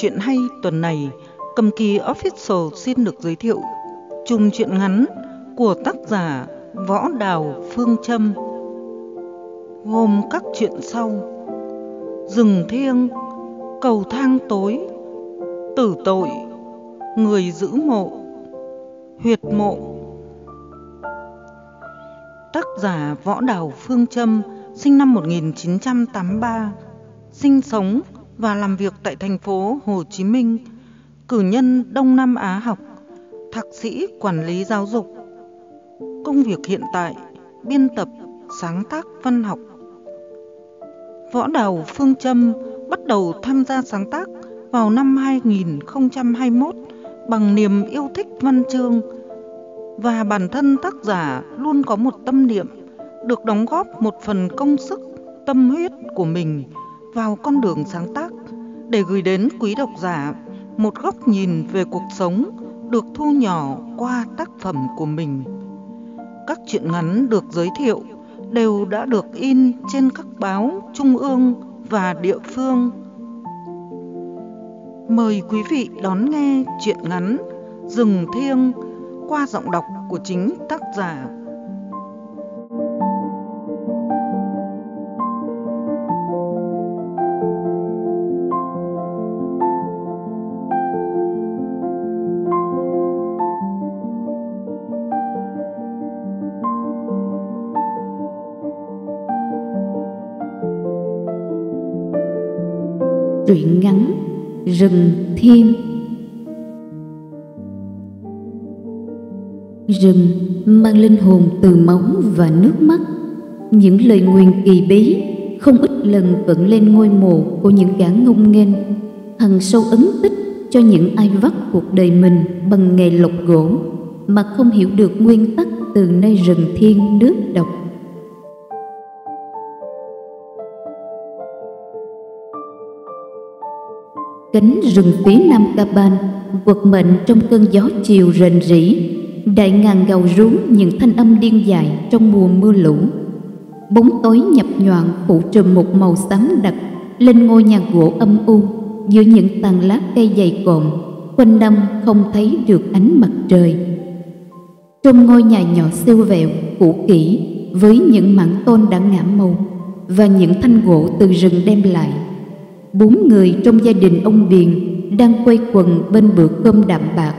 chuyện hay tuần này, Cầm Kỳ Official xin được giới thiệu chùm truyện ngắn của tác giả Võ Đào Phương Trâm gồm các truyện sau: Rừng thiêng, Cầu thang tối, Tử tội, Người giữ mộ, Huyệt mộ. Tác giả Võ Đào Phương Trâm sinh năm 1983, sinh sống và làm việc tại thành phố Hồ Chí Minh, cử nhân Đông Nam Á học, thạc sĩ quản lý giáo dục. Công việc hiện tại, biên tập, sáng tác văn học. Võ Đào Phương Trâm bắt đầu tham gia sáng tác vào năm 2021 bằng niềm yêu thích văn chương và bản thân tác giả luôn có một tâm niệm được đóng góp một phần công sức, tâm huyết của mình vào con đường sáng tác để gửi đến quý độc giả một góc nhìn về cuộc sống được thu nhỏ qua tác phẩm của mình. Các truyện ngắn được giới thiệu đều đã được in trên các báo trung ương và địa phương. Mời quý vị đón nghe truyện ngắn Rừng Thiêng qua giọng đọc của chính tác giả truyện ngắn Rừng Thiên Rừng mang linh hồn từ máu và nước mắt. Những lời nguyền kỳ bí, Không ít lần vẫn lên ngôi mộ của những gã ngông nghênh. Hằng sâu ấn tích cho những ai vắt cuộc đời mình bằng nghề lọc gỗ, Mà không hiểu được nguyên tắc từ nơi rừng thiên nước độc. Cánh rừng phía nam Caban quật mệnh trong cơn gió chiều rền rỉ Đại ngàn gào rú những thanh âm điên dại trong mùa mưa lũ. Bóng tối nhập nhoạng phủ trùm một màu xám đặc Lên ngôi nhà gỗ âm u Giữa những tàn lá cây dày cộm Quanh năm không thấy được ánh mặt trời. Trong ngôi nhà nhỏ siêu vẹo, cũ kỹ Với những mảng tôn đã ngã màu Và những thanh gỗ từ rừng đem lại Bốn người trong gia đình ông Điền đang quay quần bên bữa cơm đạm bạc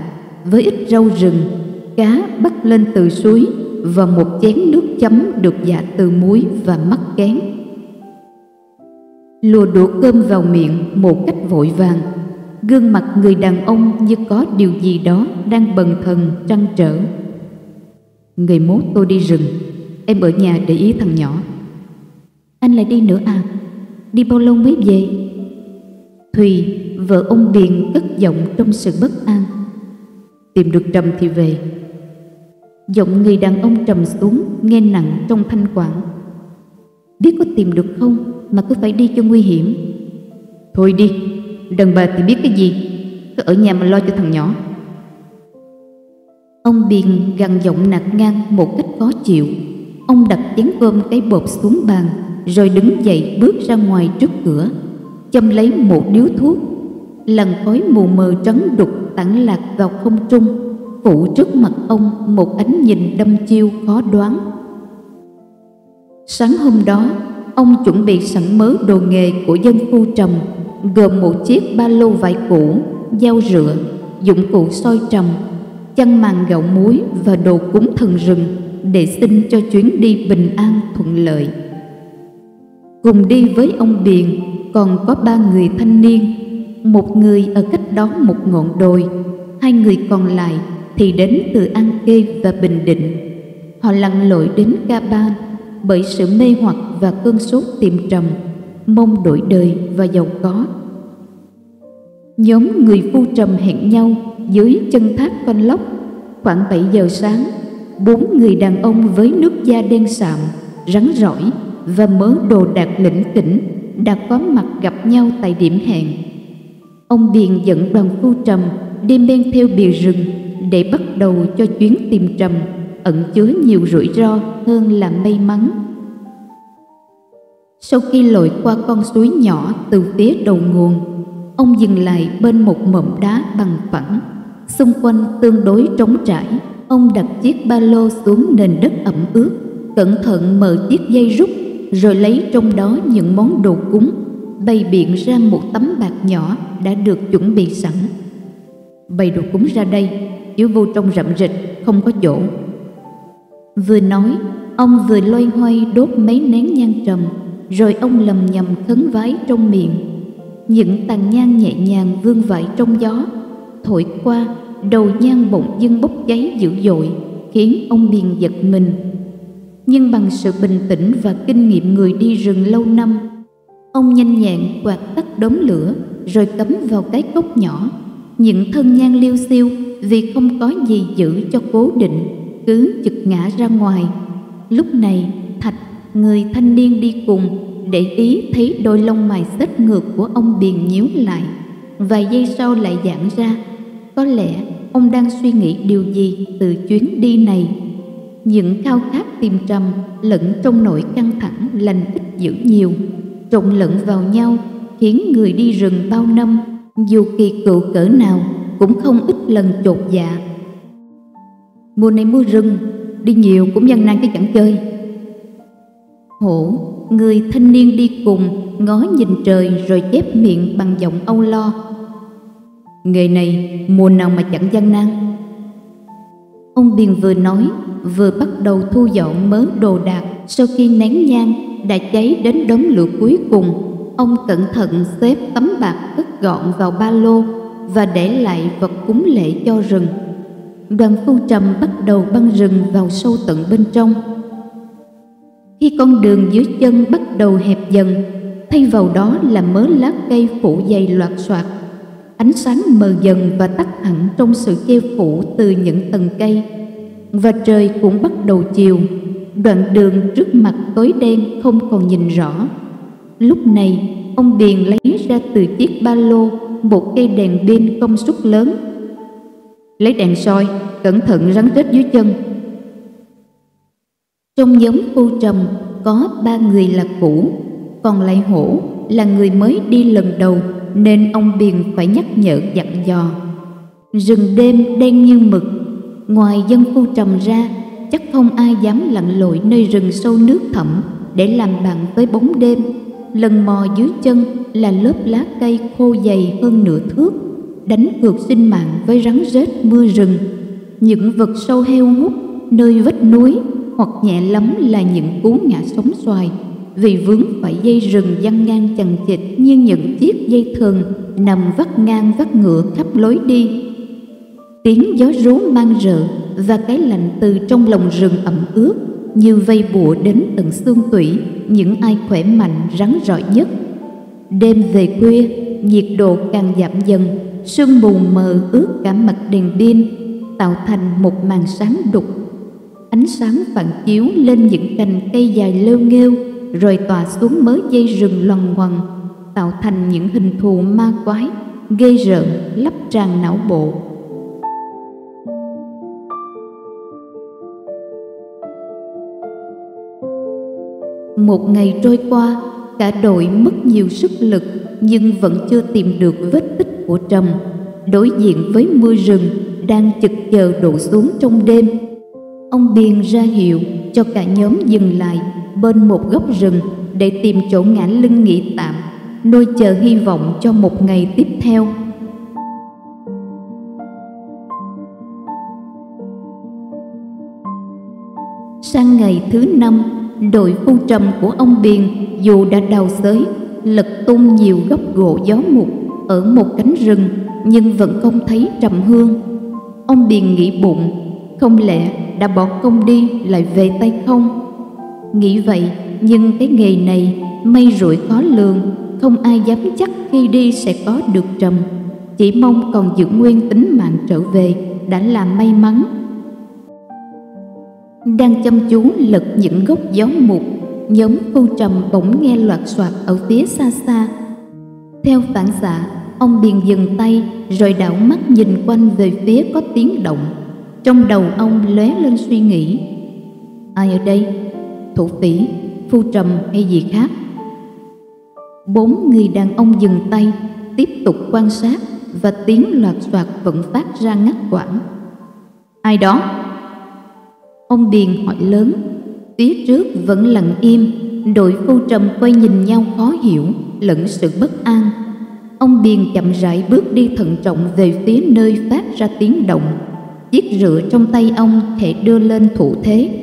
với ít rau rừng, cá bắt lên từ suối và một chén nước chấm được dạ từ muối và mắc kén. Lùa đũa cơm vào miệng một cách vội vàng, gương mặt người đàn ông như có điều gì đó đang bần thần trăn trở. Ngày mốt tôi đi rừng, em ở nhà để ý thằng nhỏ. Anh lại đi nữa à? Đi bao lâu mới về? Thùy, vợ ông Điền ức giọng trong sự bất an. Tìm được Trầm thì về. Giọng người đàn ông trầm xuống, nghe nặng trong thanh quản. Biết có tìm được không mà cứ phải đi cho nguy hiểm. Thôi đi, đàn bà thì biết cái gì, cứ ở nhà mà lo cho thằng nhỏ. Ông Điền gằn giọng nạt ngang một cách khó chịu. Ông đặt chén cơm cái bột xuống bàn, rồi đứng dậy bước ra ngoài trước cửa châm lấy một điếu thuốc. Lần khói mù mờ trắng đục tản lạc vào không trung, phủ trước mặt ông một ánh nhìn đâm chiêu khó đoán. Sáng hôm đó, ông chuẩn bị sẵn mớ đồ nghề của dân phu trầm, gồm một chiếc ba lô vải cũ, dao rửa, dụng cụ soi trầm, chăn màn gạo muối và đồ cúng thần rừng để xin cho chuyến đi bình an thuận lợi. Cùng đi với ông Điền còn có ba người thanh niên, một người ở cách đó một ngọn đồi, hai người còn lại thì đến từ an khê và bình định. Họ lặn lội đến ca ban bởi sự mê hoặc và cơn sốt tiềm trầm, mong đổi đời và giàu có. Nhóm người phu trầm hẹn nhau dưới chân thác quanh lốc khoảng 7 giờ sáng, bốn người đàn ông với nước da đen sạm, rắn rỏi và mớ đồ đạc lĩnh kỉnh đã có mặt gặp nhau tại điểm hẹn. Ông Điền dẫn đoàn phu trầm đi men theo bìa rừng để bắt đầu cho chuyến tìm trầm ẩn chứa nhiều rủi ro hơn là may mắn. Sau khi lội qua con suối nhỏ từ phía đầu nguồn, ông dừng lại bên một mỏm đá bằng phẳng. Xung quanh tương đối trống trải, ông đặt chiếc ba lô xuống nền đất ẩm ướt, cẩn thận mở chiếc dây rút rồi lấy trong đó những món đồ cúng, bày biện ra một tấm bạc nhỏ đã được chuẩn bị sẵn. Bày đồ cúng ra đây, chứ vô trong rậm rịch, không có chỗ. Vừa nói, ông vừa loay hoay đốt mấy nén nhang trầm, rồi ông lầm nhầm khấn vái trong miệng. Những tàn nhang nhẹ nhàng vương vãi trong gió, thổi qua, đầu nhang bỗng dưng bốc cháy dữ dội, khiến ông biền giật mình. Nhưng bằng sự bình tĩnh và kinh nghiệm người đi rừng lâu năm, ông nhanh nhẹn quạt tắt đốm lửa rồi cắm vào cái cốc nhỏ. Những thân nhang liêu xiêu vì không có gì giữ cho cố định, cứ chực ngã ra ngoài. Lúc này, Thạch, người thanh niên đi cùng, để ý thấy đôi lông mày xếch ngược của ông Biền nhíu lại. Vài giây sau lại giãn ra. Có lẽ ông đang suy nghĩ điều gì từ chuyến đi này. Những khao khát tìm trầm lẫn trong nỗi căng thẳng lành ít dữ nhiều, trộn lẫn vào nhau khiến người đi rừng bao năm dù kỳ cựu cỡ nào cũng không ít lần chột dạ. Mùa này mưa rừng, đi nhiều cũng gian nan cái chẳng chơi. Hổ, người thanh niên đi cùng, ngó nhìn trời rồi chép miệng bằng giọng âu lo. Nghề này mùa nào mà chẳng gian nan. Ông Điền vừa nói, vừa bắt đầu thu dọn mớ đồ đạc sau khi nén nhang đã cháy đến đống lửa cuối cùng. Ông cẩn thận xếp tấm bạc cất gọn vào ba lô và để lại vật cúng lễ cho rừng. Đoàn phu trầm bắt đầu băng rừng vào sâu tận bên trong. Khi con đường dưới chân bắt đầu hẹp dần, thay vào đó là mớ lá cây phủ dày loạt soạt. Ánh sáng mờ dần và tắt hẳn trong sự che phủ từ những tầng cây. Và trời cũng bắt đầu chiều, đoạn đường trước mặt tối đen không còn nhìn rõ. Lúc này, ông Điền lấy ra từ chiếc ba lô một cây đèn pin công suất lớn. Lấy đèn soi, cẩn thận rắn rết dưới chân. Trong nhóm cô trầm có ba người là cũ, còn lại hổ là người mới đi lần đầu nên ông Biền phải nhắc nhở dặn dò. Rừng đêm đen như mực, ngoài dân phu trầm ra chắc không ai dám lặn lội nơi rừng sâu nước thẳm để làm bạn với bóng đêm. Lần mò dưới chân là lớp lá cây khô dày hơn nửa thước đánh cược sinh mạng với rắn rết mưa rừng. Những vật sâu heo hút nơi vách núi hoặc nhẹ lắm là những cú ngã sóng xoài vì vướng phải dây rừng văng ngang chằng chịt như những chiếc dây thừng nằm vắt ngang vắt ngựa khắp lối đi. Tiếng gió rú mang rợ và cái lạnh từ trong lòng rừng ẩm ướt như vây bùa đến tận xương tủy, những ai khỏe mạnh rắn rỏi nhất. Đêm về khuya, nhiệt độ càng giảm dần, sương mù mờ ướt cả mặt đèn pin, tạo thành một màn sáng đục. Ánh sáng phản chiếu lên những cành cây dài lêu nghêu rồi tỏa xuống mớ dây rừng loằng ngoằng tạo thành những hình thù ma quái ghê rợn lấp tràn não bộ Một ngày trôi qua, cả đội mất nhiều sức lực nhưng vẫn chưa tìm được vết tích của Trầm. Đối diện với mưa rừng đang chực chờ đổ xuống trong đêm. Ông biền ra hiệu cho cả nhóm dừng lại bên một góc rừng để tìm chỗ ngã lưng nghỉ tạm, nuôi chờ hy vọng cho một ngày tiếp theo. Sang ngày thứ năm, đội phu trầm của ông Biền dù đã đào xới, lật tung nhiều gốc gỗ gió mục ở một cánh rừng nhưng vẫn không thấy trầm hương. Ông Biền nghĩ bụng, không lẽ đã bỏ công đi lại về tay không? Nghĩ vậy, nhưng cái nghề này may rủi khó lường, không ai dám chắc khi đi sẽ có được trầm. Chỉ mong còn giữ nguyên tính mạng trở về đã là may mắn. Đang chăm chú lật những gốc gió mục nhóm phu trầm bỗng nghe loạt soạt ở phía xa xa. Theo phản xạ ông liền dừng tay rồi đảo mắt nhìn quanh về phía có tiếng động. Trong đầu ông lóe lên suy nghĩ. Ai ở đây? Thủ phỉ phu trầm hay gì khác Bốn người đàn ông dừng tay, tiếp tục quan sát và tiếng loạt soạt vẫn phát ra ngắt quãng. Ai đó? Ông Điền hỏi lớn, phía trước vẫn lặng im, đội phu trầm quay nhìn nhau khó hiểu, lẫn sự bất an. Ông Điền chậm rãi bước đi thận trọng về phía nơi phát ra tiếng động. Chiếc rựa trong tay ông thể đưa lên thủ thế.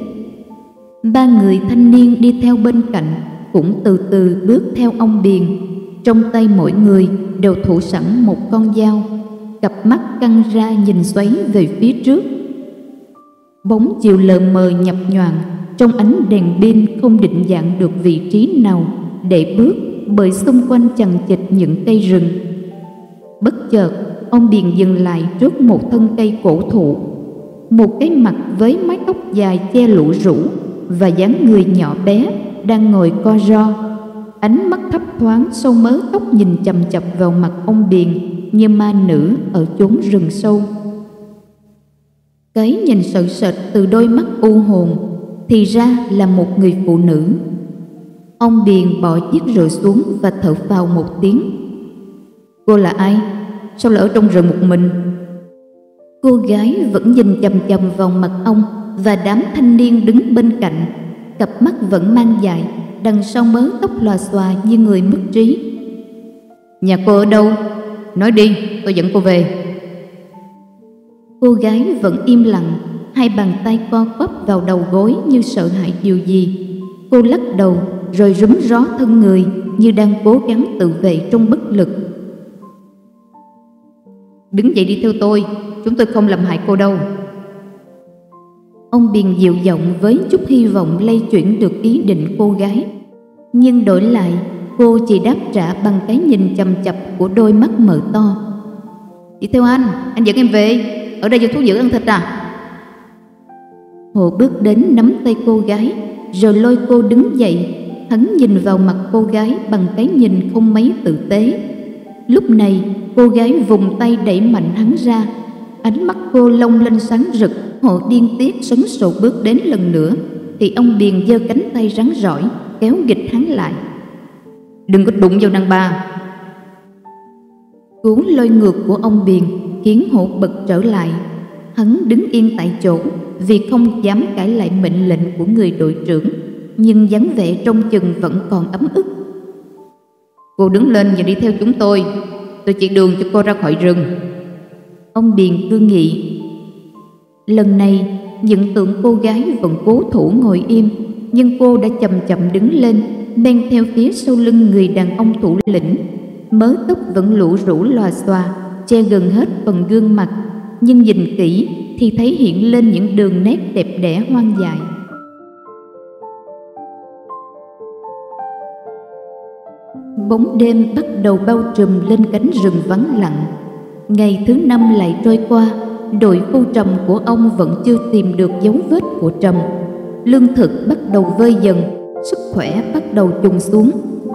Ba người thanh niên đi theo bên cạnh cũng từ từ bước theo ông Điền. Trong tay mỗi người đều thủ sẵn một con dao, cặp mắt căng ra nhìn xoáy về phía trước. Bóng chiều lờ mờ nhập nhoàng, trong ánh đèn pin không định dạng được vị trí nào để bước bởi xung quanh chằng chịt những cây rừng. Bất chợt, ông Điền dừng lại trước một thân cây cổ thụ. Một cái mặt với mái tóc dài che lũ rũ và dáng người nhỏ bé đang ngồi co ro. Ánh mắt thấp thoáng sâu mớ tóc nhìn chầm chập vào mặt ông Điền như ma nữ ở chốn rừng sâu. Cái nhìn sợ sệt từ đôi mắt u hồn thì ra là một người phụ nữ. Ông Điền bỏ chiếc rượu xuống và thở phào một tiếng. Cô là ai? Sao lại ở trong rừng một mình? Cô gái vẫn nhìn chầm chầm vào mặt ông và đám thanh niên đứng bên cạnh, cặp mắt vẫn mang dài, đằng sau mớ tóc lòa xòa như người mất trí. Nhà cô ở đâu? Nói đi, tôi dẫn cô về. Cô gái vẫn im lặng, hai bàn tay co quắp vào đầu gối như sợ hãi điều gì. Cô lắc đầu rồi rúm ró thân người như đang cố gắng tự vệ trong bất lực. Đứng dậy đi theo tôi, chúng tôi không làm hại cô đâu. Ông Biền dịu giọng với chút hy vọng lay chuyển được ý định cô gái. Nhưng đổi lại, cô chỉ đáp trả bằng cái nhìn chầm chập của đôi mắt mở to. Đi theo anh, anh dẫn em về, ở đây cho thú dữ ăn thịt à? Hồ bước đến nắm tay cô gái, rồi lôi cô đứng dậy. Hắn nhìn vào mặt cô gái bằng cái nhìn không mấy tử tế. Lúc này, cô gái vùng tay đẩy mạnh hắn ra. Ánh mắt cô lông lên sáng rực Hộ điên tiết sấn sổ bước đến lần nữa, Thì ông Điền giơ cánh tay rắn rỏi, Kéo nghịch hắn lại. Đừng có đụng vào nàng bà. Cú lôi ngược của ông Điền Khiến hộ bật trở lại. Hắn đứng yên tại chỗ, Vì không dám cãi lại mệnh lệnh của người đội trưởng, Nhưng dáng vẻ trong chừng vẫn còn ấm ức. Cô đứng lên và đi theo chúng tôi. Tôi chỉ đường cho cô ra khỏi rừng. Ông Điền cương nghị. Lần này, những tượng cô gái vẫn cố thủ ngồi im, nhưng cô đã chậm chậm đứng lên, men theo phía sau lưng người đàn ông thủ lĩnh. Mớ tóc vẫn lũ rũ lòa xòa, che gần hết phần gương mặt, nhưng nhìn kỹ thì thấy hiện lên những đường nét đẹp đẽ hoang dại. Bóng đêm bắt đầu bao trùm lên cánh rừng vắng lặng. Ngày thứ năm lại trôi qua, đội phu trầm của ông vẫn chưa tìm được dấu vết của trầm. Lương thực bắt đầu vơi dần, sức khỏe bắt đầu trùng xuống.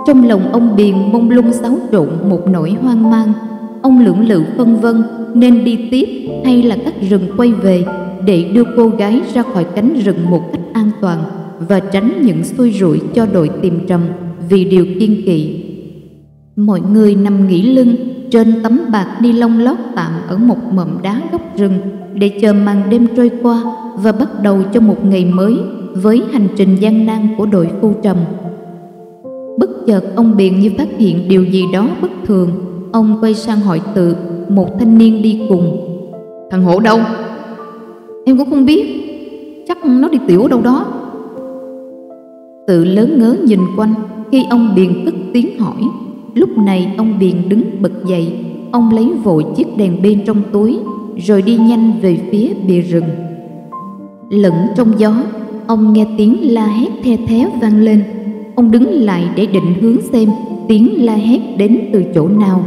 Trong lòng ông biền mông lung xáo trộn một nỗi hoang mang. Ông lưỡng lự phân vân, nên đi tiếp hay là cắt rừng quay về để đưa cô gái ra khỏi cánh rừng một cách an toàn và tránh những xui rủi cho đội tìm trầm vì điều kiên kỵ. Mọi người nằm nghỉ lưng trên tấm bạc ni lông lót tạm ở một mầm đá góc rừng để chờ màn đêm trôi qua và bắt đầu cho một ngày mới với hành trình gian nan của đội phu trầm. Bất chợt ông Biện như phát hiện điều gì đó bất thường, ông quay sang hỏi tự một thanh niên đi cùng. Thằng hổ đâu? Em cũng không biết, chắc nó đi tiểu ở đâu đó. Tự lớn ngớ nhìn quanh khi ông Biện cất tiếng hỏi Lúc này ông Biền đứng bật dậy. Ông lấy vội chiếc đèn pin trong túi, Rồi đi nhanh về phía bìa rừng. Lẫn trong gió, Ông nghe tiếng la hét the thé vang lên. Ông đứng lại để định hướng xem Tiếng la hét đến từ chỗ nào.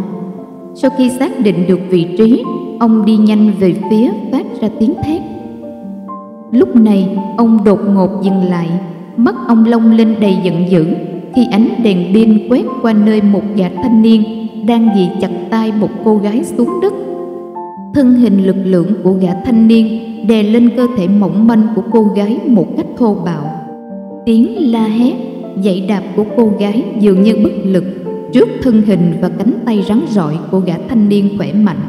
Sau khi xác định được vị trí, Ông đi nhanh về phía phát ra tiếng thét. Lúc này, ông đột ngột dừng lại, Mắt ông long lên đầy giận dữ khi ánh đèn pin quét qua nơi một gã thanh niên đang dì chặt tay một cô gái xuống đất. Thân hình lực lượng của gã thanh niên đè lên cơ thể mỏng manh của cô gái một cách thô bạo. Tiếng la hét, dậy đạp của cô gái dường như bất lực, trước thân hình và cánh tay rắn rỏi của gã thanh niên khỏe mạnh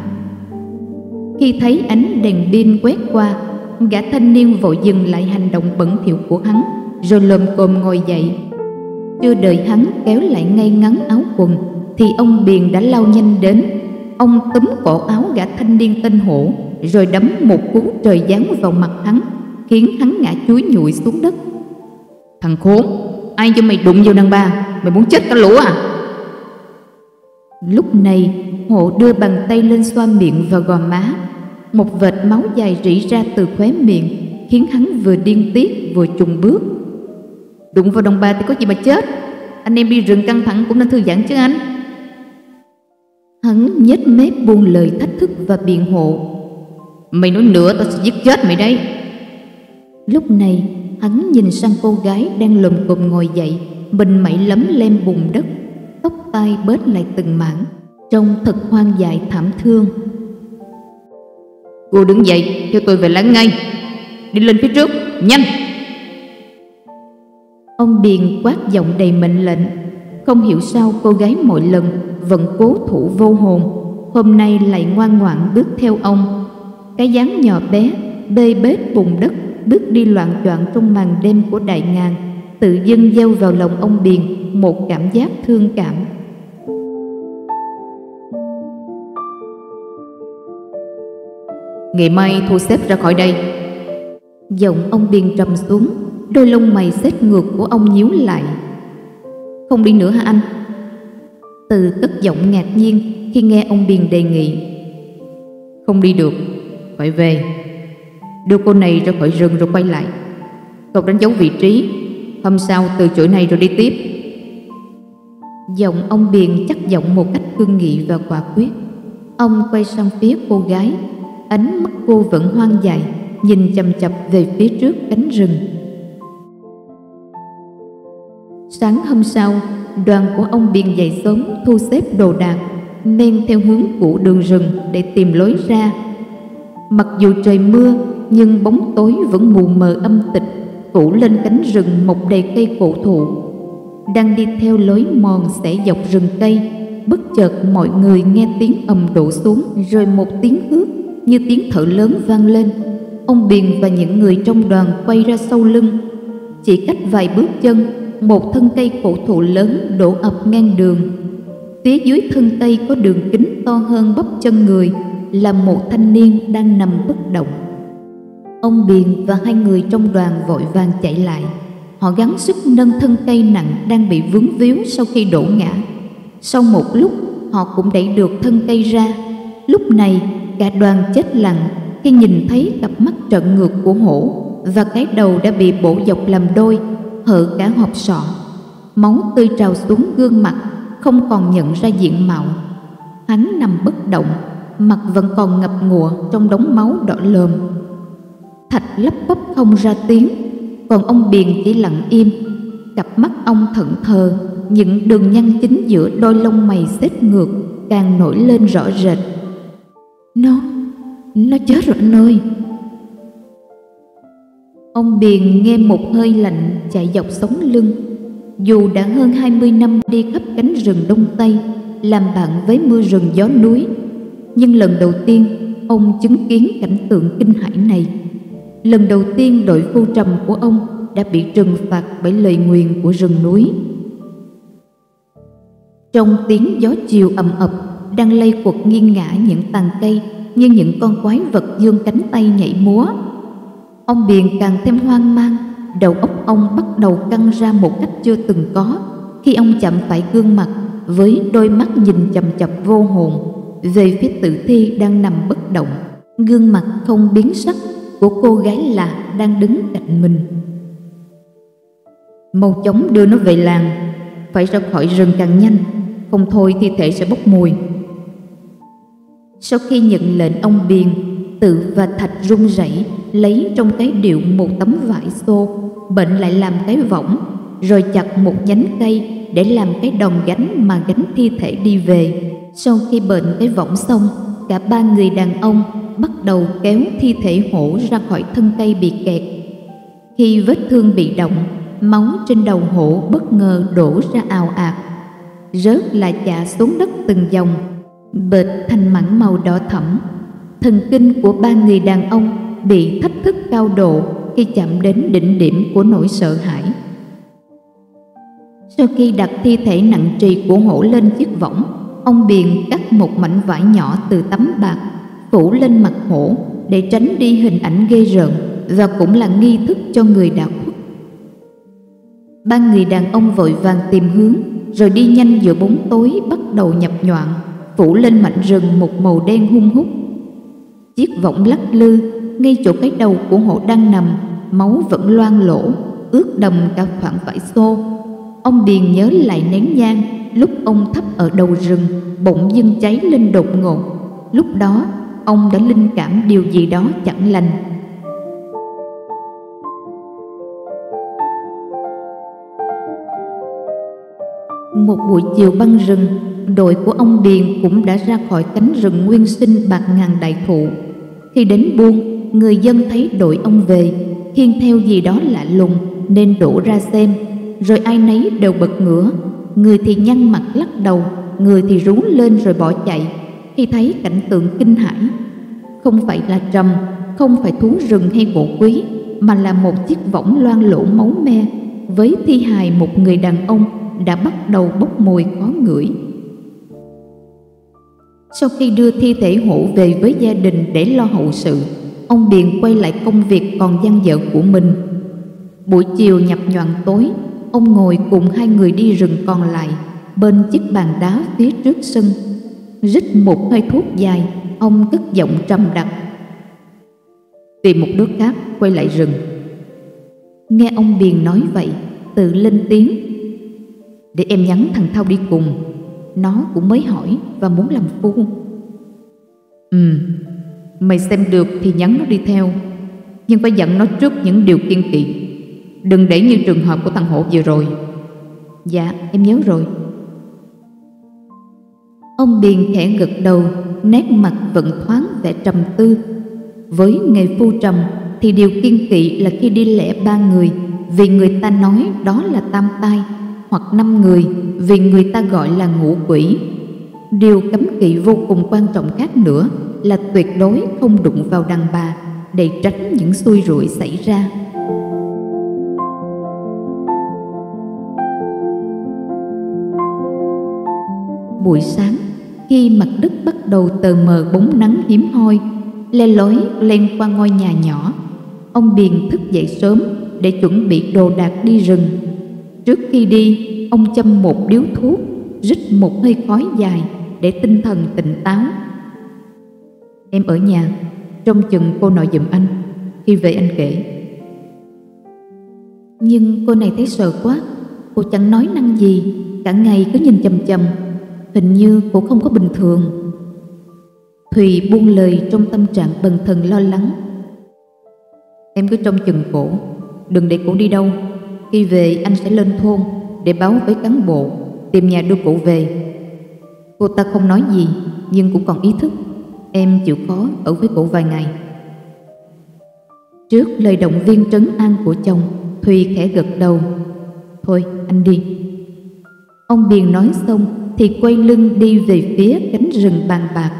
khi thấy ánh đèn pin quét qua gã thanh niên vội dừng lại hành động bẩn thỉu của hắn rồi lồm cồm ngồi dậy chưa đợi hắn kéo lại ngay ngắn áo quần, thì ông biền đã lao nhanh đến. Ông túm cổ áo gã thanh niên tên hổ, rồi đấm một cú trời giáng vào mặt hắn, khiến hắn ngã chuối nhụi xuống đất. Thằng khốn, ai cho mày đụng vào đàn bà? Mày muốn chết cả lũ à? Lúc này hộ đưa bàn tay lên xoa miệng và gò má. Một vệt máu dài rỉ ra từ khóe miệng, khiến hắn vừa điên tiết vừa trùng bước đụng vào đồng bà thì có gì mà chết? Anh em đi rừng căng thẳng cũng nên thư giãn chứ anh. Hắn nhếch mép buông lời thách thức và biện hộ. Mày nói nữa tao sẽ giết chết mày đây. Lúc này, hắn nhìn sang cô gái đang lùm cồm ngồi dậy bình mẩy lấm lem bùn đất, tóc tai bết lại từng mảng, trông thật hoang dại thảm thương. Cô đứng dậy, theo tôi về láng ngay. Đi lên phía trước, nhanh! Ông điền quát giọng đầy mệnh lệnh không hiểu sao cô gái mọi lần vẫn cố thủ vô hồn hôm nay lại ngoan ngoãn bước theo ông cái dáng nhỏ bé bê bết bùn đất bước đi loạn choạng trong màn đêm của đại ngàn tự dưng gieo vào lòng ông Điền một cảm giác thương cảm. Ngày mai thu xếp ra khỏi đây. Giọng ông Điền trầm xuống, đôi lông mày xếp ngược của ông nhíu lại. Không đi nữa hả anh? Từ cất giọng ngạc nhiên khi nghe ông Điền đề nghị. Không đi được, phải về. Đưa cô này ra khỏi rừng rồi quay lại. Cậu đánh dấu vị trí Hôm sau từ chỗ này rồi đi tiếp Giọng ông Biền chắc giọng một cách cương nghị và quả quyết Ông quay sang phía cô gái Ánh mắt cô vẫn hoang dại Nhìn chầm chập về phía trước cánh rừng Sáng hôm sau, Đoàn của ông Biền dậy sớm thu xếp đồ đạc, Men theo hướng của đường rừng để tìm lối ra. Mặc dù trời mưa, Nhưng bóng tối vẫn mù mờ âm tịch, phủ lên cánh rừng mọc đầy cây cổ thụ. Đang đi theo lối mòn sẽ dọc rừng cây, bất chợt mọi người nghe tiếng ầm đổ xuống rồi một tiếng hước như tiếng thở lớn vang lên. Ông biền và những người trong đoàn quay ra sau lưng, chỉ cách vài bước chân một thân cây cổ thụ lớn đổ ập ngang đường. Phía dưới thân cây có đường kính to hơn bắp chân người là một thanh niên đang nằm bất động. Ông Biền và hai người trong đoàn vội vàng chạy lại. Họ gắng sức nâng thân cây nặng đang bị vướng víu sau khi đổ ngã. Sau một lúc họ cũng đẩy được thân cây ra. Lúc này cả đoàn chết lặng khi nhìn thấy cặp mắt trận ngược của hổ Và cái đầu đã bị bổ dọc làm đôi, hở cả hộp sọ. Máu tươi trào xuống gương mặt, không còn nhận ra diện mạo. Hắn nằm bất động, mặt vẫn còn ngập ngụa trong đống máu đỏ lờm. Thạch lấp bấp không ra tiếng Còn ông Biền chỉ lặng im. Cặp mắt ông thận thờ Những đường nhăn chính giữa đôi lông mày xếp ngược Càng nổi lên rõ rệt. Nó, nó chết rồi anh ơi. Ông Biền nghe một hơi lạnh, chạy dọc sống lưng Dù đã hơn 20 năm đi khắp cánh rừng Đông Tây, Làm bạn với mưa rừng gió núi, Nhưng lần đầu tiên, ông chứng kiến cảnh tượng kinh hãi này lần đầu tiên đội phu trầm của ông đã bị trừng phạt bởi lời nguyền của rừng núi. Trong tiếng gió chiều ầm ập, đang lay quật nghiêng ngã những tàn cây như những con quái vật dương cánh tay nhảy múa. Ông Biền càng thêm hoang mang, đầu óc ông bắt đầu căng ra một cách chưa từng có. Khi ông chạm phải gương mặt với đôi mắt nhìn chầm chập vô hồn về phía tử thi đang nằm bất động. Gương mặt không biến sắc của cô gái lạ đang đứng cạnh mình. Mau chóng đưa nó về làng phải ra khỏi rừng càng nhanh không thôi thi thể sẽ bốc mùi. Sau khi nhận lệnh ông biền tự và thạch run rẩy lấy trong cái điệu một tấm vải xô bệnh lại làm cái võng rồi chặt một nhánh cây để làm cái đòn gánh mà gánh thi thể đi về sau khi bệnh cái võng xong cả ba người đàn ông bắt đầu kéo thi thể hổ ra khỏi thân cây bị kẹt. Khi vết thương bị động, máu trên đầu hổ bất ngờ đổ ra ào ạt. rớt là chạ xuống đất từng dòng, bệt thành mảng màu đỏ thẫm. Thần kinh của ba người đàn ông bị thách thức cao độ khi chạm đến đỉnh điểm của nỗi sợ hãi. Sau khi đặt thi thể nặng trì của hổ lên chiếc võng, ông Biền cắt một mảnh vải nhỏ từ tấm bạc phủ lên mặt hổ để tránh đi hình ảnh ghê rợn và cũng là nghi thức cho người đã khuất. Ba người đàn ông vội vàng tìm hướng rồi đi nhanh giữa bóng tối bắt đầu nhập nhọn phủ lên mảnh rừng một màu đen hung hút. Chiếc võng lắc lư ngay chỗ cái đầu của hộ đang nằm, máu vẫn loang lỗ, ướt đầm cả khoảng vải xô. Ông Điền nhớ lại nén nhang lúc ông thấp ở đầu rừng bỗng dưng cháy lên đột ngột. Lúc đó ông đã linh cảm điều gì đó chẳng lành một buổi chiều băng rừng đội của ông điền cũng đã ra khỏi cánh rừng nguyên sinh bạc ngàn đại thụ khi đến buôn người dân thấy đội ông về. Khiêng theo gì đó lạ lùng, nên đổ ra xem. Rồi ai nấy đều bật ngửa. Người thì nhăn mặt lắc đầu, người thì rú lên rồi bỏ chạy. Khi thấy cảnh tượng kinh hãi, không phải là trầm, không phải thú rừng hay gỗ quý, mà là một chiếc võng loang lỗ máu me. Với thi hài một người đàn ông đã bắt đầu bốc mùi khó ngửi. Sau khi đưa thi thể hổ về với gia đình để lo hậu sự ông điền quay lại công việc còn dang dở của mình. Buổi chiều nhập nhoạng tối, ông ngồi cùng hai người đi rừng còn lại, bên chiếc bàn đá phía trước sân. Rít một hơi thuốc dài, ông cất giọng trầm đặc. Tìm một đứa khác quay lại rừng. Nghe ông biền nói vậy, tự lên tiếng. Để em nhắn thằng thao đi cùng, nó cũng mới hỏi và muốn làm phu. Ừ mày xem được thì nhắn nó đi theo. Nhưng phải dặn nó trước những điều kiên kỵ. Đừng để như trường hợp của thằng hổ vừa rồi. Dạ em nhớ rồi. Ông Điền khẽ gật đầu, nét mặt vẫn thoáng vẻ trầm tư. Với nghề phu trầm thì điều kiên kỵ là khi đi lẻ ba người vì người ta nói đó là tam tai hoặc năm người vì người ta gọi là ngũ quỷ. Điều cấm kỵ vô cùng quan trọng khác nữa là tuyệt đối không đụng vào đàn bà để tránh những xui rủi xảy ra. Buổi sáng, khi mặt đất bắt đầu tờ mờ bóng nắng hiếm hoi, le lối lên qua ngôi nhà nhỏ, ông biền thức dậy sớm để chuẩn bị đồ đạc đi rừng trước khi đi, ông châm một điếu thuốc, rít một hơi khói dài để tinh thần tỉnh táo em ở nhà. Trông chừng cô nội giùm anh. Khi về anh kể. Nhưng cô này thấy sợ quá. Cô chẳng nói năng gì. Cả ngày cứ nhìn chầm chầm. Hình như cô không có bình thường. Thùy buông lời trong tâm trạng bần thần lo lắng. Em cứ trông chừng cổ. Đừng để cổ đi đâu. Khi về, anh sẽ lên thôn Để báo với cán bộ, Tìm nhà đưa cổ về. Cô ta không nói gì, Nhưng cũng còn ý thức. Em chịu khó ở với cổ vài ngày Trước lời động viên trấn an của chồng Thùy khẽ gật đầu Thôi anh đi Ông Biền nói xong thì quay lưng đi về phía cánh rừng bàn bạc.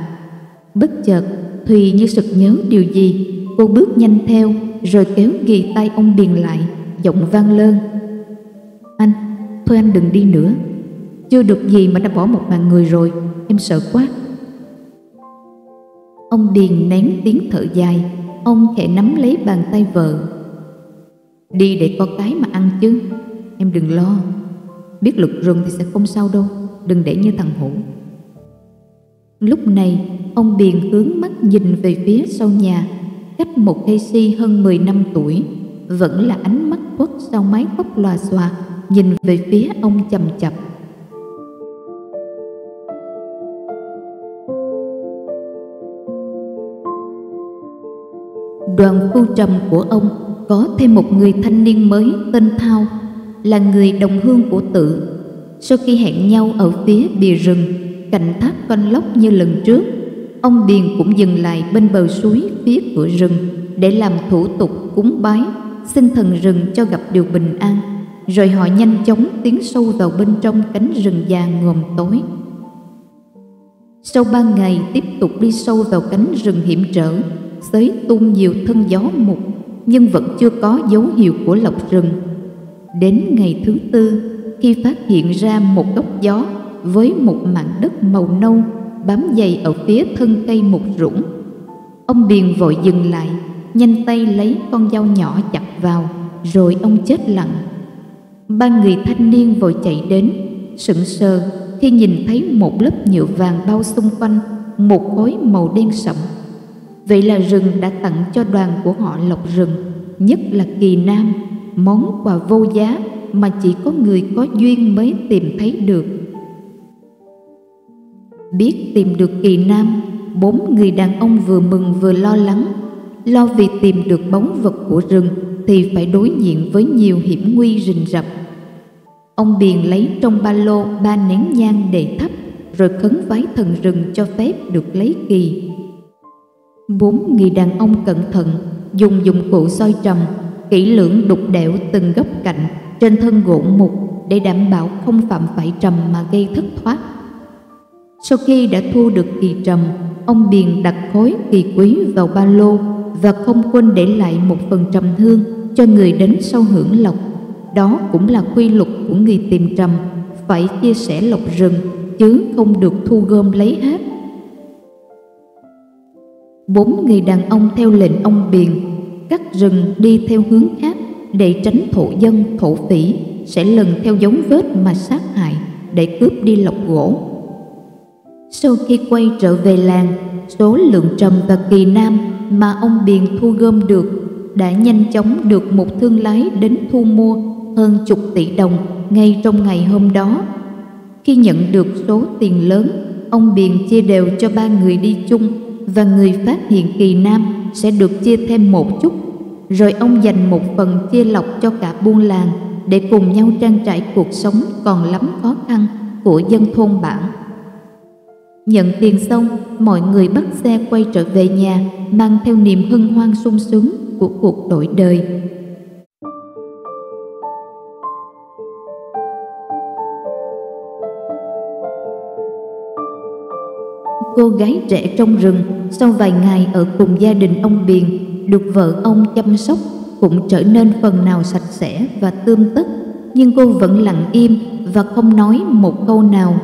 Bất chợt, Thùy như sực nhớ điều gì, cô bước nhanh theo rồi kéo ghi tay ông Điền lại, giọng vang lơn. Anh, thôi anh đừng đi nữa. Chưa được gì mà đã bỏ một mạng người rồi, em sợ quá. Ông Điền nén tiếng thở dài, ông khẽ nắm lấy bàn tay vợ. Đi để có cái mà ăn chứ, em đừng lo. Biết lực rừng thì sẽ không sao đâu. Đừng để như thằng hổ. Lúc này ông Điền hướng mắt nhìn về phía sau nhà. Cách một cây si hơn 10 năm tuổi vẫn là ánh mắt khuất sau mái tóc lòa xòa nhìn về phía ông chầm chập. Đoàn phu trầm của ông, có thêm một người thanh niên mới tên thao, là người đồng hương của tự. Sau khi hẹn nhau ở phía bìa rừng, cạnh thác con lốc như lần trước, ông điền cũng dừng lại bên bờ suối phía cửa rừng để làm thủ tục cúng bái, xin thần rừng cho gặp điều bình an, rồi họ nhanh chóng tiến sâu vào bên trong cánh rừng già ngồm tối. Sau ba ngày tiếp tục đi sâu vào cánh rừng hiểm trở xới tung nhiều thân gió mục, nhưng vẫn chưa có dấu hiệu của lộc rừng. Đến ngày thứ tư, khi phát hiện ra một gốc gió với một mảng đất màu nâu bám dày ở phía thân cây mục rũng, ông biền vội dừng lại, nhanh tay lấy con dao nhỏ chặt vào, rồi ông chết lặng. Ba người thanh niên vội chạy đến, sững sờ khi nhìn thấy một lớp nhựa vàng bao xung quanh, một khối màu đen sậm vậy là rừng đã tặng cho đoàn của họ lộc rừng, nhất là kỳ nam, món quà vô giá mà chỉ có người có duyên mới tìm thấy được. Biết tìm được kỳ nam, bốn người đàn ông vừa mừng vừa lo lắng. Lo vì tìm được báu vật của rừng thì phải đối diện với nhiều hiểm nguy rình rập. Ông biền lấy trong ba lô ba nén nhang để thắp, rồi khấn vái thần rừng cho phép được lấy kỳ bốn người đàn ông cẩn thận, dùng dụng cụ soi trầm, kỹ lưỡng đục đẽo từng góc cạnh trên thân gỗ mục để đảm bảo không phạm phải trầm mà gây thất thoát. Sau khi đã thu được kỳ trầm, ông biền đặt khối kỳ quý vào ba lô và không quên để lại một phần trầm hương cho người đến sau hưởng lộc. Đó cũng là quy luật của người tìm trầm, phải chia sẻ lộc rừng chứ không được thu gom lấy hết bốn người đàn ông theo lệnh ông biền, cắt rừng đi theo hướng khác để tránh thổ dân, thổ phỉ, sẽ lần theo dấu vết mà sát hại, để cướp đi lọc gỗ. Sau khi quay trở về làng, số lượng trầm và kỳ nam mà ông biền thu gom được đã nhanh chóng được một thương lái đến thu mua hơn chục tỷ đồng ngay trong ngày hôm đó. Khi nhận được số tiền lớn, ông biền chia đều cho ba người đi chung và người phát hiện kỳ nam sẽ được chia thêm một chút. Rồi ông dành một phần chia lọc cho cả buôn làng để cùng nhau trang trải cuộc sống còn lắm khó khăn của dân thôn bản. Nhận tiền xong, mọi người bắt xe quay trở về nhà, mang theo niềm hân hoan sung sướng của cuộc đổi đời. Cô gái trẻ trong rừng sau vài ngày ở cùng gia đình ông Biền được vợ ông chăm sóc cũng trở nên phần nào sạch sẽ và tươm tất. Nhưng cô vẫn lặng im và không nói một câu nào.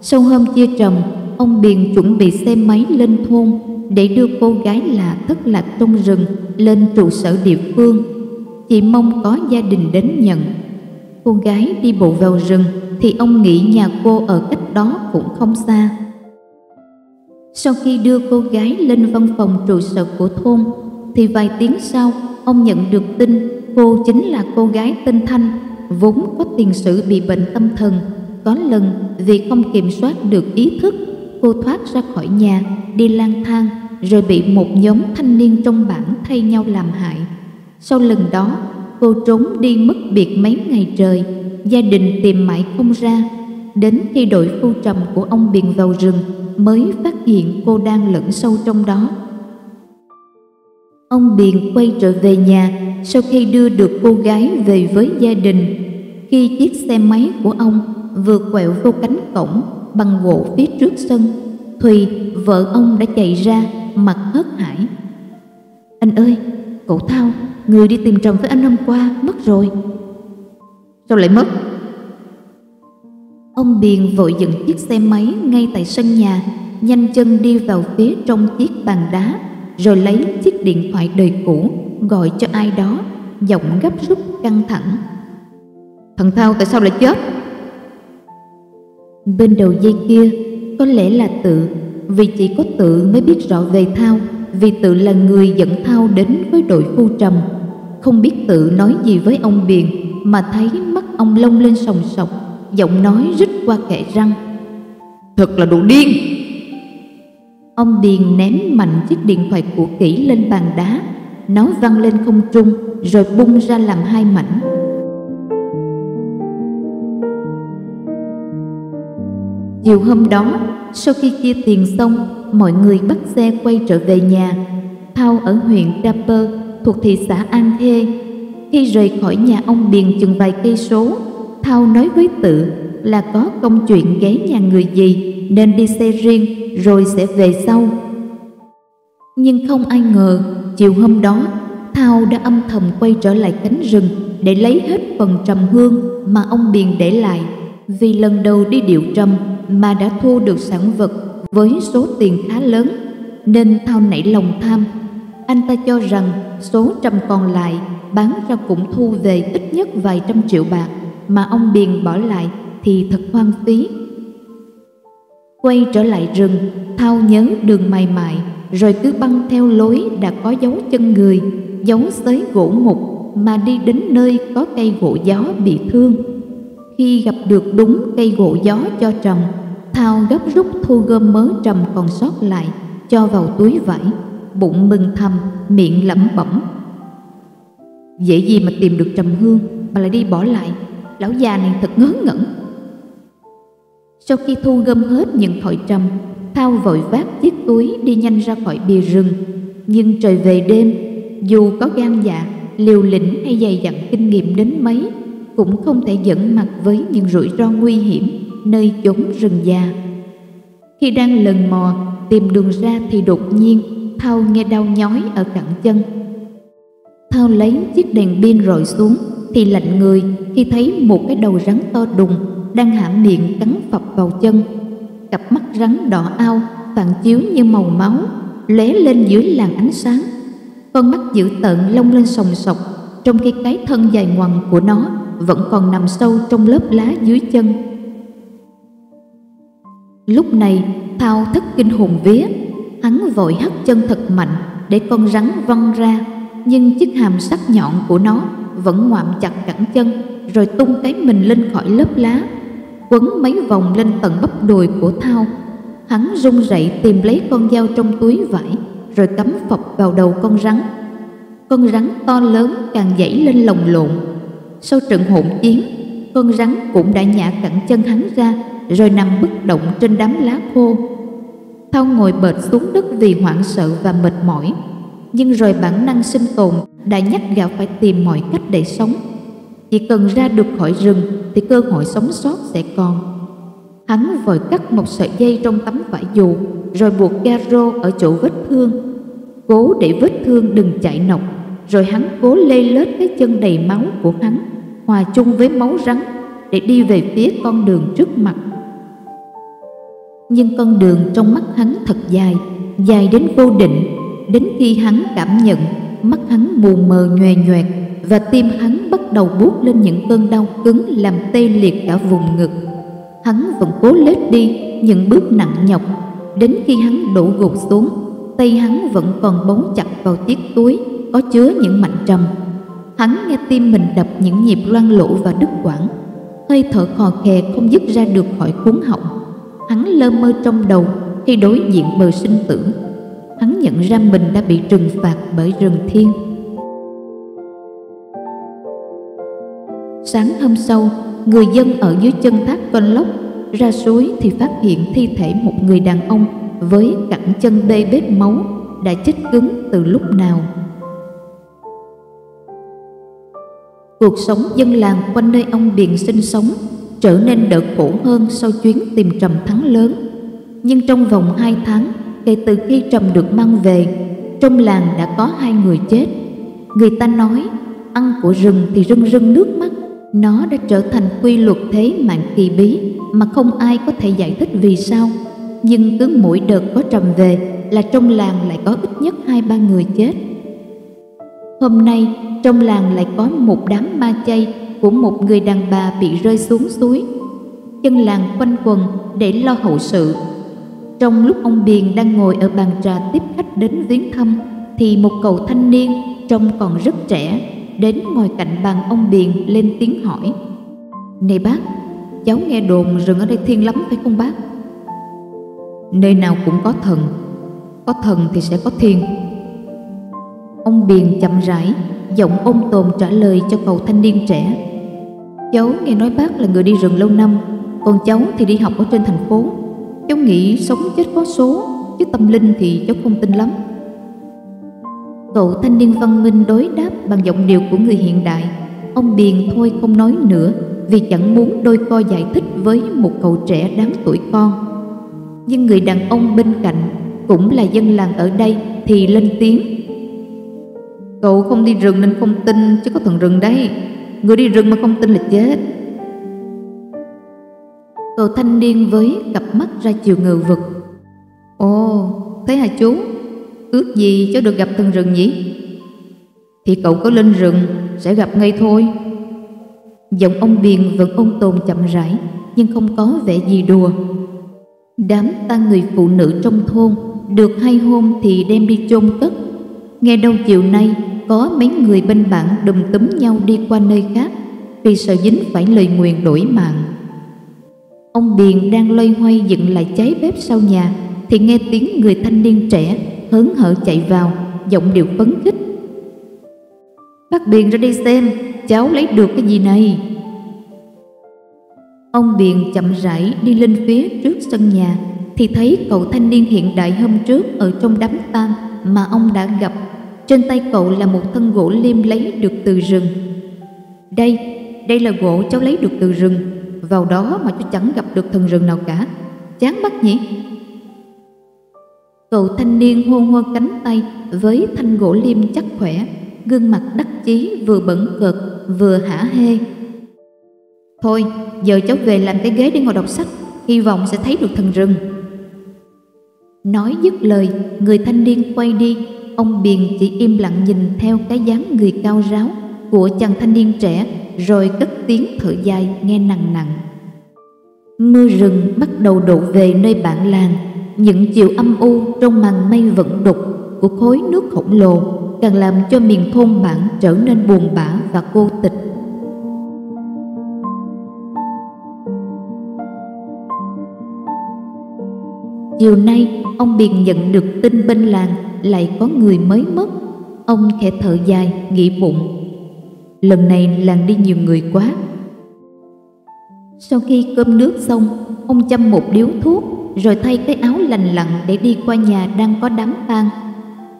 Sau hôm chia trầm, ông Biền chuẩn bị xe máy lên thôn để đưa cô gái lạ thất lạc trong rừng lên trụ sở địa phương. Chỉ mong có gia đình đến nhận. Cô gái đi bộ vào rừng thì ông nghĩ nhà cô ở cách đó cũng không xa sau khi đưa cô gái lên văn phòng trụ sở của thôn, thì vài tiếng sau, ông nhận được tin cô chính là cô gái tên Thanh, vốn có tiền sử bị bệnh tâm thần. Có lần, vì không kiểm soát được ý thức, cô thoát ra khỏi nhà, đi lang thang, rồi bị một nhóm thanh niên trong bản thay nhau làm hại. Sau lần đó, cô trốn đi mất biệt mấy ngày trời, gia đình tìm mãi không ra đến khi đội phu trầm của ông biền vào rừng mới phát hiện cô đang lẫn sâu trong đó. Ông biền quay trở về nhà sau khi đưa được cô gái về với gia đình. Khi chiếc xe máy của ông vừa quẹo vô cánh cổng bằng gỗ phía trước sân thùy vợ ông đã chạy ra, mặt hớt hải. Anh ơi, cậu thao, người đi tìm chồng với anh hôm qua mất rồi. Sao lại mất? Ông Biền vội dừng chiếc xe máy ngay tại sân nhà, nhanh chân đi vào phía trong chiếc bàn đá, rồi lấy chiếc điện thoại đời cũ gọi cho ai đó, giọng gấp rút căng thẳng. Thằng Thao tại sao lại chết? Bên đầu dây kia có lẽ là tự, vì chỉ có tự mới biết rõ về Thao, vì tự là người dẫn Thao đến với đội phu trầm. Không biết tự nói gì với ông Biền mà thấy mắt ông lông lên sòng sọc giọng nói rít qua kệ răng. Thật là đồ điên. Ông điền ném mạnh chiếc điện thoại của kỹ lên bàn đá nó văng lên không trung rồi bung ra làm hai mảnh. Chiều hôm đó sau khi chia tiền xong mọi người bắt xe quay trở về nhà. Thao ở huyện Pơ thuộc thị xã An Khê. Khi rời khỏi nhà ông Biền chừng vài cây số, Thao nói với tự là có công chuyện ghé nhà người gì nên đi xe riêng rồi sẽ về sau. Nhưng không ai ngờ, chiều hôm đó, Thao đã âm thầm quay trở lại cánh rừng để lấy hết phần trầm hương mà ông Biền để lại. Vì lần đầu đi điệu trầm mà đã thu được sản vật với số tiền khá lớn, nên Thao nảy lòng tham. Anh ta cho rằng số trầm còn lại bán ra cũng thu về ít nhất vài trăm triệu bạc mà ông Điền bỏ lại thì thật hoang phí. Quay trở lại rừng, Thao nhớ đường mày mại, rồi cứ băng theo lối đã có dấu chân người, dấu xới gỗ mục mà đi đến nơi có cây gỗ gió bị thương. Khi gặp được đúng cây gỗ gió cho trầm, Thao gấp rút thu gom mớ trầm còn sót lại, cho vào túi vải, bụng mừng thầm, miệng lẩm bẩm. Dễ gì mà tìm được trầm hương mà lại đi bỏ lại, lão già này thật ngớ ngẩn. Sau khi thu gom hết những thỏi trầm, Thao vội vác chiếc túi đi nhanh ra khỏi bìa rừng. Nhưng trời về đêm, dù có gan dạ, liều lĩnh hay dày dặn kinh nghiệm đến mấy, cũng không thể dẫn mặt với những rủi ro nguy hiểm nơi chốn rừng già. Khi đang lần mò tìm đường ra thì đột nhiên Thao nghe đau nhói ở cẳng chân. Thao lấy chiếc đèn pin rồi xuống thì lạnh người khi thấy một cái đầu rắn to đùng đang hãm miệng cắn phập vào chân. Cặp mắt rắn đỏ ao phản chiếu như màu máu, lóe lên dưới làn ánh sáng. Con mắt dữ tợn lông lên sòng sọc, trong khi cái thân dài ngoằng của nó vẫn còn nằm sâu trong lớp lá dưới chân. Lúc này, Thao thất kinh hồn vía, hắn vội hất chân thật mạnh để con rắn văng ra, nhưng chiếc hàm sắc nhọn của nó vẫn ngoạm chặt cẳng chân rồi tung cái mình lên khỏi lớp lá quấn mấy vòng lên tận bắp đùi của Thao. Hắn run rẩy tìm lấy con dao trong túi vải, rồi cắm phập vào đầu con rắn. Con rắn to lớn càng dãy lên lồng lộn. Sau trận hỗn chiến, con rắn cũng đã nhả cẳng chân hắn ra, rồi nằm bất động trên đám lá khô. Thao ngồi bệt xuống đất vì hoảng sợ và mệt mỏi, nhưng rồi bản năng sinh tồn đã nhắc gạo phải tìm mọi cách để sống. Chỉ cần ra được khỏi rừng thì cơ hội sống sót sẽ còn. Hắn vội cắt một sợi dây trong tấm vải dù rồi buộc garo ở chỗ vết thương. Cố để vết thương đừng chạy nọc rồi hắn cố lê lết cái chân đầy máu của hắn hòa chung với máu rắn để đi về phía con đường trước mặt. Nhưng con đường trong mắt hắn thật dài, dài đến vô định, đến khi hắn cảm nhận mắt hắn mù mờ nhòe nhoẹt và tim hắn bắt đầu buốt lên những cơn đau cứng làm tê liệt cả vùng ngực. Hắn vẫn cố lết đi những bước nặng nhọc, đến khi hắn đổ gục xuống, tay hắn vẫn còn bấu chặt vào chiếc túi có chứa những mảnh trầm. Hắn nghe tim mình đập những nhịp loang lổ và đứt quãng, hơi thở khò khè không dứt ra được khỏi cuốn họng. Hắn lơ mơ trong đầu khi đối diện bờ sinh tử. Hắn nhận ra mình đã bị trừng phạt bởi rừng thiên. Sáng hôm sau, người dân ở dưới chân thác con Lốc ra suối thì phát hiện thi thể một người đàn ông với cẳng chân bê bết máu đã chết cứng từ lúc nào. Cuộc sống dân làng quanh nơi ông Điền sinh sống trở nên đỡ khổ hơn sau chuyến tìm trầm thắng lớn. Nhưng trong vòng hai tháng kể từ khi trầm được mang về, trong làng đã có hai người chết. Người ta nói ăn của rừng thì rưng rưng nước mắt nó đã trở thành quy luật thế mạng kỳ bí mà không ai có thể giải thích vì sao. Nhưng cứ mỗi đợt có trầm về là trong làng lại có ít nhất hai ba người chết. Hôm nay trong làng lại có một đám ma chay của một người đàn bà bị rơi xuống suối. Dân làng quanh quần để lo hậu sự. Trong lúc ông Biền đang ngồi ở bàn trà tiếp khách đến viếng thăm thì một cậu thanh niên trông còn rất trẻ đến ngồi cạnh bàn ông Biền lên tiếng hỏi. Này bác, cháu nghe đồn rừng ở đây thiên lắm phải không bác? Nơi nào cũng có thần Có thần thì sẽ có thiên Ông Biền chậm rãi Giọng ôn tồn trả lời cho cậu thanh niên trẻ. Cháu nghe nói bác là người đi rừng lâu năm Còn cháu thì đi học ở trên thành phố. Cháu nghĩ sống chết có số, Chứ tâm linh thì cháu không tin lắm. Cậu thanh niên văn minh đối đáp bằng giọng điệu của người hiện đại. Ông Điền thôi không nói nữa, Vì chẳng muốn đôi co giải thích với một cậu trẻ đáng tuổi con. Nhưng người đàn ông bên cạnh Cũng là dân làng ở đây Thì lên tiếng. Cậu không đi rừng nên không tin, Chứ có thần rừng đấy Người đi rừng mà không tin là chết. Cậu thanh niên với cặp mắt ra chiều ngờ vực. Ồ, thế hả chú? Ước gì cho được gặp thần rừng nhỉ? Thì cậu có lên rừng sẽ gặp ngay thôi. Giọng ông Biền vẫn ôn tồn chậm rãi Nhưng không có vẻ gì đùa. Đám ta người phụ nữ trong thôn Được hai hôm thì đem đi chôn cất. Nghe đâu chiều nay Có mấy người bên bạn đùm túm nhau đi qua nơi khác Vì sợ dính phải lời nguyền đổi mạng. Ông Điền đang loay hoay dựng lại cháy bếp sau nhà Thì nghe tiếng người thanh niên trẻ hớn hở chạy vào Giọng điệu phấn khích. Bác Điền ra đây xem Cháu lấy được cái gì này? Ông Điền chậm rãi đi lên phía trước sân nhà Thì thấy cậu thanh niên hiện đại hôm trước Ở trong đám tang mà ông đã gặp. Trên tay cậu là một thân gỗ liêm lấy được từ rừng. Đây, đây là gỗ cháu lấy được từ rừng. Vào đó mà chú chẳng gặp được thần rừng nào cả. Chán bắt nhỉ? Cậu thanh niên hôn hôn cánh tay với thanh gỗ liêm chắc khỏe, Gương mặt đắc chí vừa bẩn cợt, vừa hả hê. Thôi, giờ cháu về làm cái ghế để ngồi đọc sách, Hy vọng sẽ thấy được thần rừng. Nói dứt lời, Người thanh niên quay đi. Ông Biền chỉ im lặng nhìn theo cái dáng người cao ráo Của chàng thanh niên trẻ. Rồi cất tiếng thở dài nghe nặng nặng Mưa rừng bắt đầu đổ về nơi bản làng Những chiều âm u trong màn mây vận đục Của khối nước khổng lồ Càng làm cho miền thôn bản trở nên buồn bã và cô tịch Chiều nay, ông Biền nhận được tin bên làng lại có người mới mất. Ông khẽ thở dài, nghĩ bụng. Lần này làng đi nhiều người quá. Sau khi cơm nước xong, ông châm một điếu thuốc rồi thay cái áo lành lặn để đi qua nhà đang có đám tang.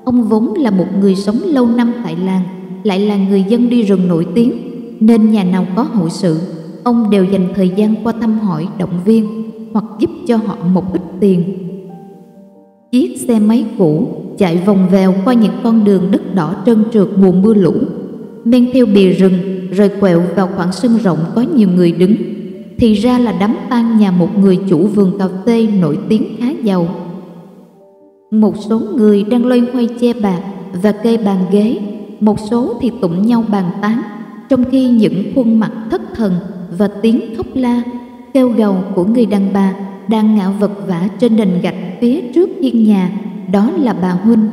Ông vốn là một người sống lâu năm tại làng, lại là người dân đi rừng nổi tiếng, nên nhà nào có hội sự, ông đều dành thời gian qua thăm hỏi, động viên hoặc giúp cho họ một ít tiền Chiếc xe máy cũ chạy vòng vèo qua những con đường đất đỏ trơn trượt mùa mưa lũ, men theo bìa rừng rồi quẹo vào khoảng sân rộng có nhiều người đứng. Thì ra là đám tang nhà một người chủ vườn cà phê nổi tiếng khá giàu. Một số người đang loay hoay che bạc và kê bàn ghế, một số thì tụng nhau bàn tán, trong khi những khuôn mặt thất thần và tiếng khóc la, kêu gầu của người đàn bà đang ngạo vật vã trên nền gạch phía trước hiên nhà, đó là bà Huynh.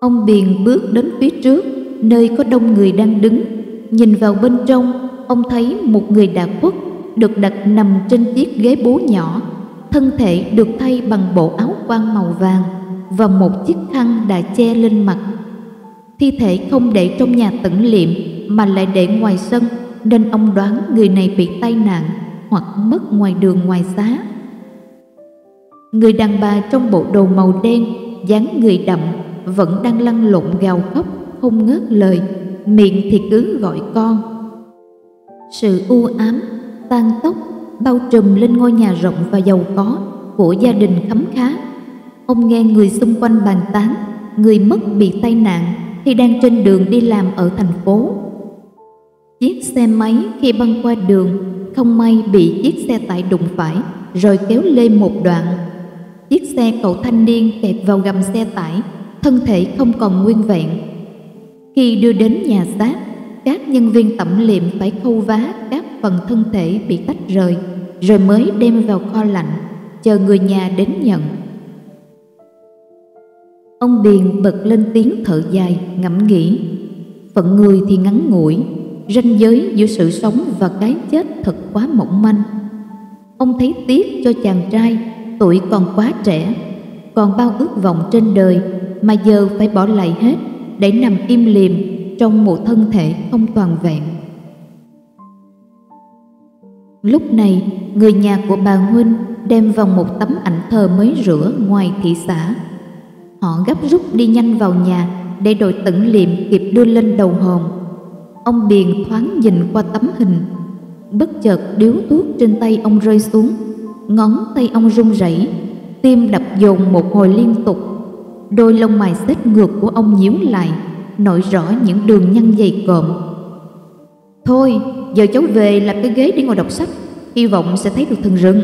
Ông Biền bước đến phía trước, nơi có đông người đang đứng. Nhìn vào bên trong, ông thấy một người đã khuất được đặt nằm trên chiếc ghế bố nhỏ, thân thể được thay bằng bộ áo quan màu vàng và một chiếc khăn đã che lên mặt. Thi thể không để trong nhà tẩn liệm mà lại để ngoài sân, nên ông đoán người này bị tai nạn hoặc mất ngoài đường ngoài xá. Người đàn bà trong bộ đồ màu đen, dáng người đậm, vẫn đang lăn lộn gào khóc, không ngớt lời, miệng thì cứ gọi con. Sự u ám, tan tóc bao trùm lên ngôi nhà rộng và giàu có của gia đình khấm khá. Ông nghe người xung quanh bàn tán, người mất bị tai nạn khi đang trên đường đi làm ở thành phố. Chiếc xe máy khi băng qua đường không may bị chiếc xe tải đụng phải rồi kéo lê một đoạn chiếc xe cậu thanh niên kẹt vào gầm xe tải thân thể không còn nguyên vẹn khi đưa đến nhà xác, các nhân viên tẩm liệm phải khâu vá các phần thân thể bị tách rời, rồi mới đem vào kho lạnh, chờ người nhà đến nhận. Ông điền bật lên tiếng thở dài, ngẫm nghĩ, phận người thì ngắn ngủi, ranh giới giữa sự sống và cái chết thật quá mỏng manh. Ông thấy tiếc cho chàng trai, tuổi còn quá trẻ, còn bao ước vọng trên đời mà giờ phải bỏ lại hết để nằm im lìm trong một thân thể không toàn vẹn lúc này người nhà của bà huynh đem vào một tấm ảnh thờ mới rửa ngoài thị xã họ gấp rút đi nhanh vào nhà để đội tẩn liệm kịp đưa lên đầu hòm. Ông Biền thoáng nhìn qua tấm hình, bất chợt điếu thuốc trên tay ông rơi xuống, ngón tay ông run rẩy, tim đập dồn một hồi liên tục. Đôi lông mày xếp ngược của ông nhíu lại, nổi rõ những đường nhăn dày cộm. Thôi, giờ cháu về làm cái ghế để ngồi đọc sách, hy vọng sẽ thấy được thần rừng.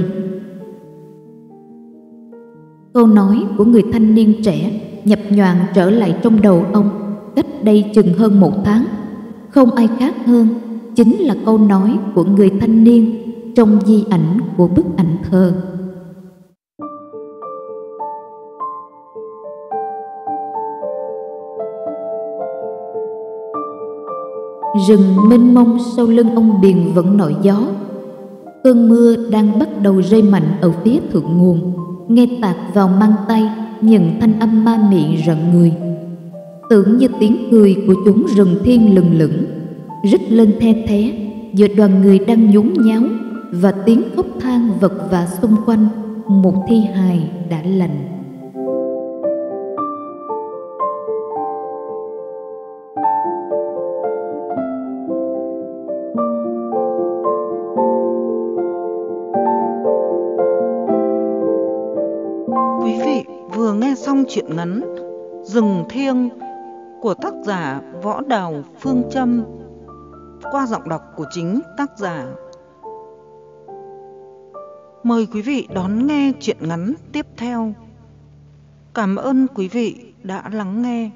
Câu nói của người thanh niên trẻ nhập nhoàng trở lại trong đầu ông cách đây chừng hơn một tháng. Không ai khác hơn chính là câu nói của người thanh niên trong di ảnh của bức ảnh thơ. Rừng mênh mông sau lưng ông Điền vẫn nổi gió. Cơn mưa đang bắt đầu rơi mạnh ở phía thượng nguồn. Nghe tạt vào mang tay, những thanh âm ma mị rợn người. Tưởng như tiếng cười của chúng rừng thiên lừng lững Rít lên the thé, giữa đoàn người đang nhún nháo Và tiếng khóc than vật vã xung quanh. Một thi hài đã lành. Vừa nghe xong chuyện ngắn Rừng Thiêng của tác giả Võ Đào Phương Trâm qua giọng đọc của chính tác giả. Mời quý vị đón nghe chuyện ngắn tiếp theo. Cảm ơn quý vị đã lắng nghe.